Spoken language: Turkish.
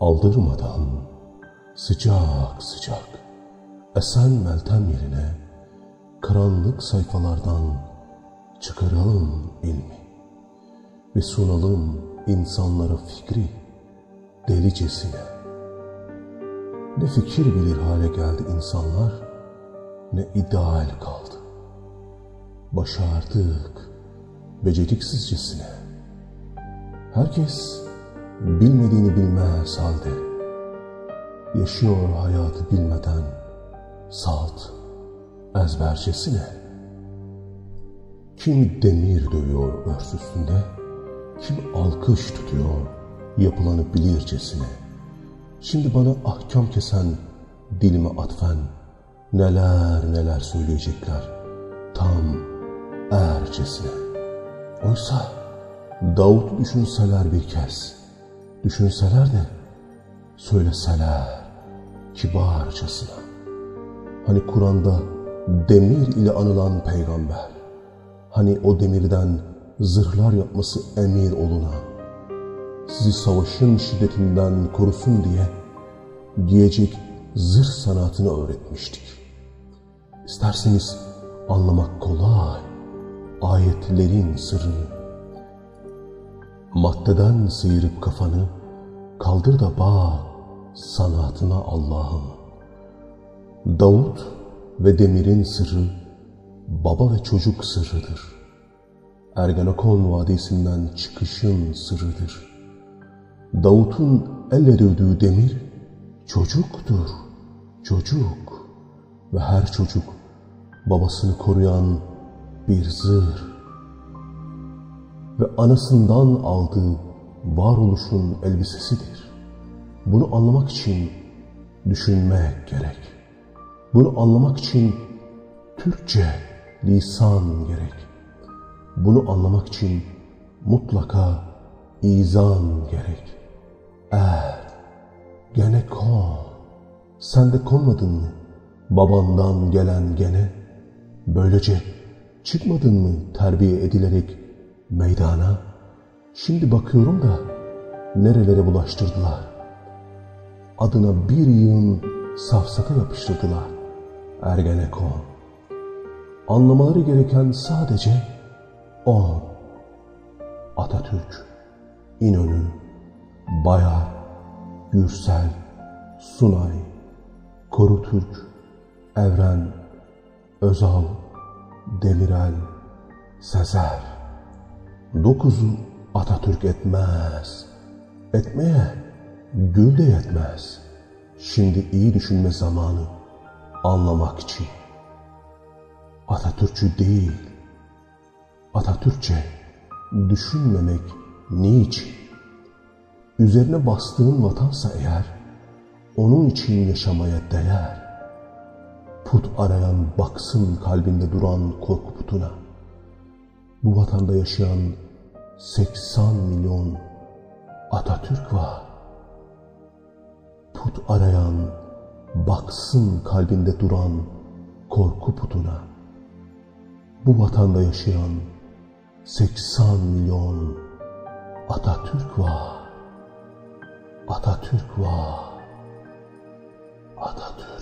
Aldırmadan sıcak sıcak esen meltem yerine karanlık sayfalardan çıkaralım ilmi ve sunalım insanlara fikri delicesine. Ne fikir bilir hale geldi insanlar, ne ideal kaldı. Başardık beceriksizcesine. Herkes bilmediğini bilmez halde yaşıyor hayatı bilmeden salt ezbercesine. Kim demir dövüyor örs üstünde, kim alkış tutuyor yapılanı bilircesine. Şimdi bana ahkam kesen dilime atfen neler neler söyleyecekler tam ercesine. Oysa Davut düşünseler bir kez, düşünseler de söyleseler kibarcasına. Hani Kur'an'da demir ile anılan peygamber, hani o demirden zırhlar yapması emir oluna, sizi savaşın şiddetinden korusun diye giyecek zırh sanatını öğretmiştik. İsterseniz anlamak kolay ayetlerin sırrını. Maddeden sıyırıp kafanı, kaldır da bağ sanatına Allah'ım. Davut ve demirin sırrı, baba ve çocuk sırrıdır. Ergenekon Vadisi'nden çıkışın sırrıdır. Davut'un elle dövdüğü demir, çocuktur, çocuk. Ve her çocuk babasını koruyan bir zırh ve anasından aldığı varoluşun elbisesidir. Bunu anlamak için düşünmek gerek. Bunu anlamak için Türkçe lisan gerek. Bunu anlamak için mutlaka izan gerek. Eğer gene kon, sen de konmadın mı babandan gelen gene? Böylece çıkmadın mı terbiye edilerek meydana? Şimdi bakıyorum da nerelere bulaştırdılar. Adına bir yığın safsata yapıştırdılar. Ergenekon. Anlamaları gereken sadece on. Atatürk, İnönü, Bayar, Gürsel, Sunay, Korutürk, Evren, Özal, Demirel, Sezer. Dokuzu Atatürk etmez. Etmeye gül de yetmez. Şimdi iyi düşünme zamanı anlamak için. Atatürkçü değil, Atatürkçe düşünmemek niçin? Üzerine bastığın vatansa eğer, onun için yaşamaya değer. Put arayan baksın kalbinde duran korku putuna. Bu vatanda yaşayan 80 milyon Atatürk var. Put arayan baksın kalbinde duran korku putuna. Bu vatanda yaşayan 80 milyon Atatürk var. Atatürk var. Atatürk.